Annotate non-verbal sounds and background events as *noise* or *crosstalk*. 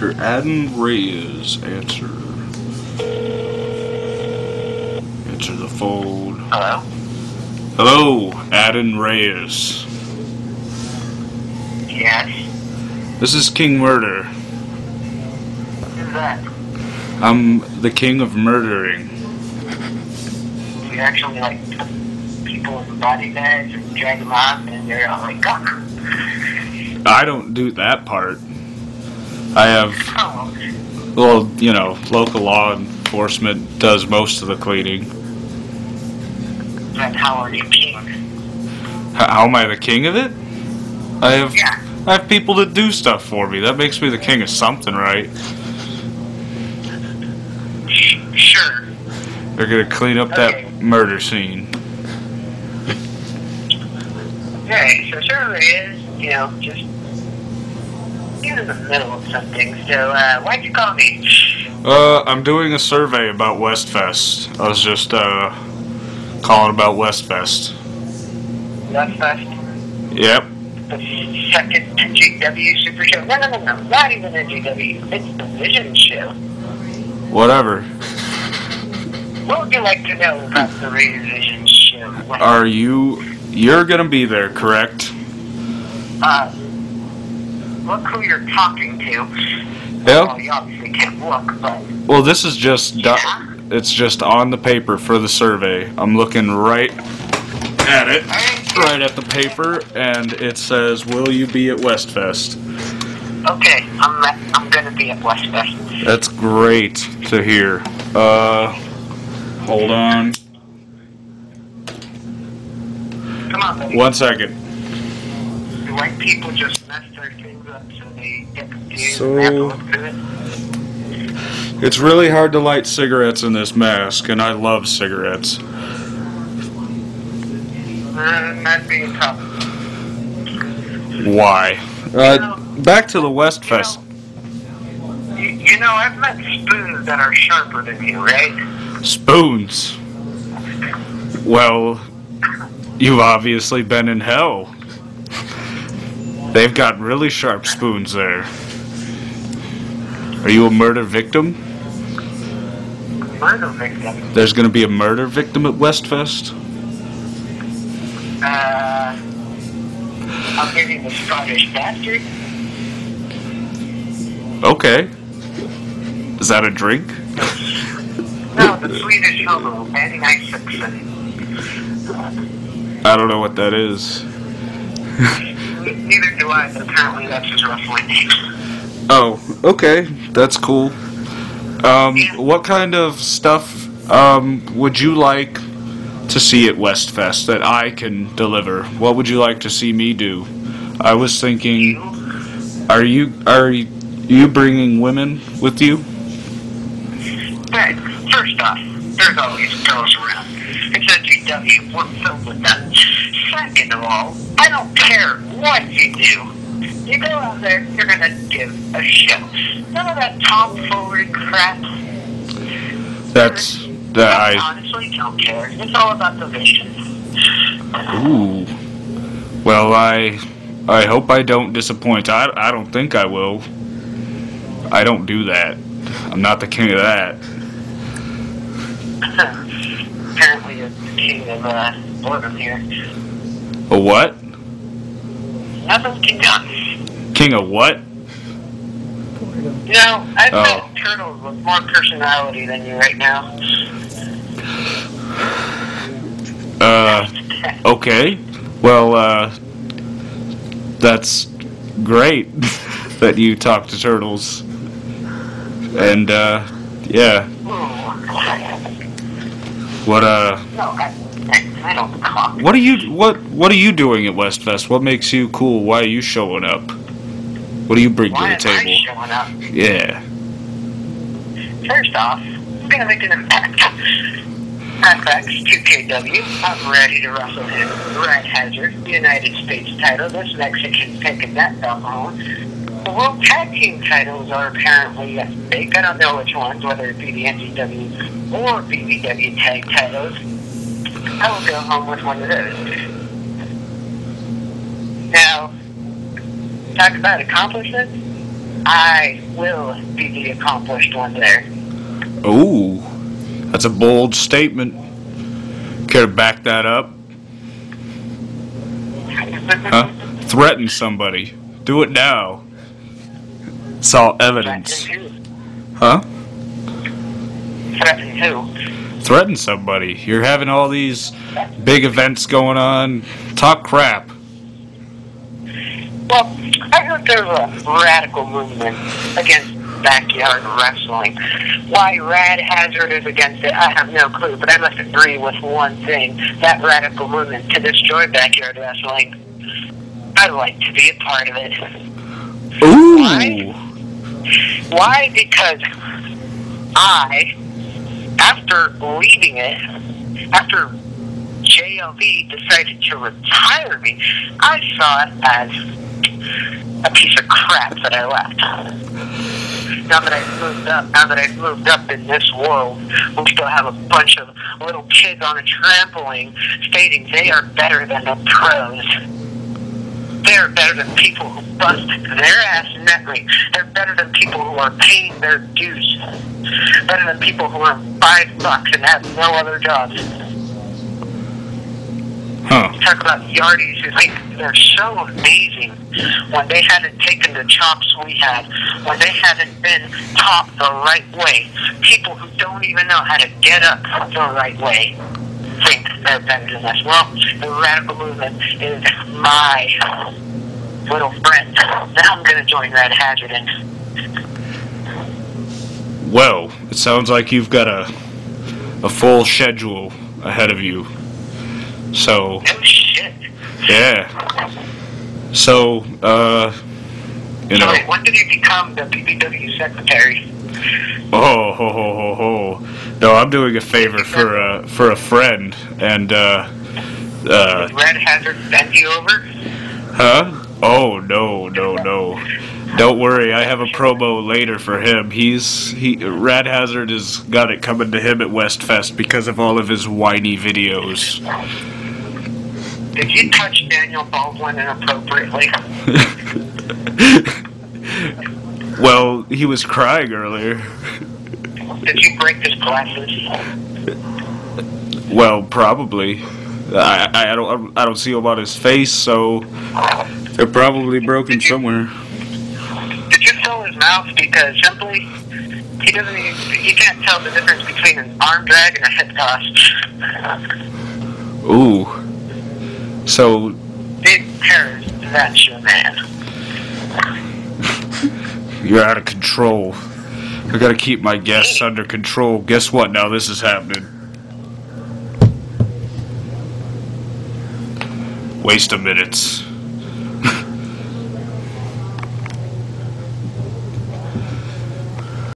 Mr. Adam Reyes. Answer. Answer the phone. Hello? Hello, Adam Reyes. Yes. This is King Murder. Who's that? I'm the king of murdering. You actually like put people in body bags and drag them off and they're all like, "Gah." I don't do that part. I have, well, you know, local law enforcement does most of the cleaning. then how are you king? H- How am I the king of it? I have, Yeah. I have people that do stuff for me. That makes me the king of something, right? Sure. They're gonna clean up Okay. that murder scene. Okay, so survey is, you know, just in the middle of something. So, uh, why'd you call me? Uh, I'm doing a survey about Westfest. I was just, uh, calling about Westfest. Left Fest, Yep. the second NGW Super Show. No, no, no, no, not even NGW. It's the Vision Show. Whatever. What would you like to know about the Radio Vision Show? What- Are you, you're gonna be there, correct? Uh, look who you're talking to. Yep. Well, you obviously can't look, but Well, this is just, do- Yeah. it's just on the paper for the survey. I'm looking right at it. right at the paper, and it says, "Will you be at Westfest?" okay, I'm I'm gonna be at Westfest. That's great to hear. Uh, hold on, Come on, buddy. one second. Do white people just mess So- and have to look through it? It's really hard to light cigarettes in this mask, and I love cigarettes. That'd be a tough. Why? Uh, back to the Westfest. You, you know, I've met spoons that are sharper than you, right? Spoons. Well, you've obviously been in hell. They've got really sharp spoons there. Are you a murder victim? Murder victim. There's gonna be a murder victim at Westfest? Uh, I'll give you the Scottish bastard. Okay. Is that a drink? No, the Swedish homo, Andy Isaacson. I don't know what that is. Neither do I, but apparently that's his wrestling name. Oh, okay. That's cool. Um, what kind of stuff um, would you like to see at Westfest that I can deliver? What would you like to see me do? I was thinking, are you are you bringing women with you? Hey, first off, there's always girls around. It's NGW, we're filled with that. Second of all, I don't care what you do. You go out there, you're gonna give a show. None of that tomfoolery crap. That's that I I. honestly don't care. It's all about the vision. Ooh. Well, I I hope I don't disappoint. I I don't think I will. I don't do that. I'm not the king of that. Apparently, you're the king of uh, boredom here. A what? Nothing can done. King of what? No, I've Oh. met turtles with more personality than you right now. Uh, okay. Well, uh, that's great *laughs* that you talk to turtles. And, uh, yeah. What, uh, No, I, I, I don't talk. what are you, what, what are you doing at Westfest? What makes you cool? Why are you showing up? What do you bring Why to the am I table? showing up? Yeah. First off, I'm gonna make an impact. FX 2KW, I'm ready to wrestle him. Rad Hazard, United States title. This Mexican's taking that belt home. The World Tag Team titles are apparently stake. I don't know which ones, whether it be the NCW or BBW tag titles. I will go home with one of those. Now, talk about accomplishments. I will be the accomplished one there. Ooh, that's a bold statement. Care to back that up? *laughs* Huh? Threaten somebody. Do it now. It's all evidence. Threaten Huh? Threaten who? Threaten somebody. You're having all these big events going on. Talk crap. Well, I heard there's a radical movement against backyard wrestling. Why Rad Hazard is against it, I have no clue, but I must agree with one thing. That radical movement to destroy backyard wrestling. I'd like to be a part of it. Ooh. Why? Why? Because I, after leaving it, after JLV decided to retire me, I saw it as a piece of crap that I left. Now that I've moved up, now that I've moved up in this world, we still have a bunch of little kids on a trampoline stating they are better than the pros. They're better than people who bust their ass nightly. They're better than people who are paying their dues. Better than people who are five bucks and have no other jobs. Talk about yardies who think they're so amazing when they hadn't taken the chops we had, when they hadn't been taught the right way. People who don't even know how to get up the right way think they're better than us. Well, the radical movement is my little friend. Now I'm going to join Rad Hazard and Well, it sounds like you've got a a full schedule ahead of you. So, no shit. yeah. So, uh, you know. Sorry, when did you become the BBW secretary? Oh, ho, ho, ho, ho. No, I'm doing a favor for a for a friend, and uh, uh, Rad Hazard bend you over? huh? Oh no, no, no. Don't worry, I have a promo later for him. He's he Rad Hazard has got it coming to him at Westfest because of all of his whiny videos. Did you touch Daniel Baldwin inappropriately? *laughs* well, he was crying earlier. Did you break his glasses? Well, probably. I, I I don't I don't see him on his face, so they're probably broken somewhere. Did you fill his mouth? Because simply, he doesn't even, he can't tell the difference between an arm drag and a head toss. Ooh. So Big Paris, that's your man. You're out of control. I gotta keep my guests under control. Guess what? Now this is happening. Waste of minutes.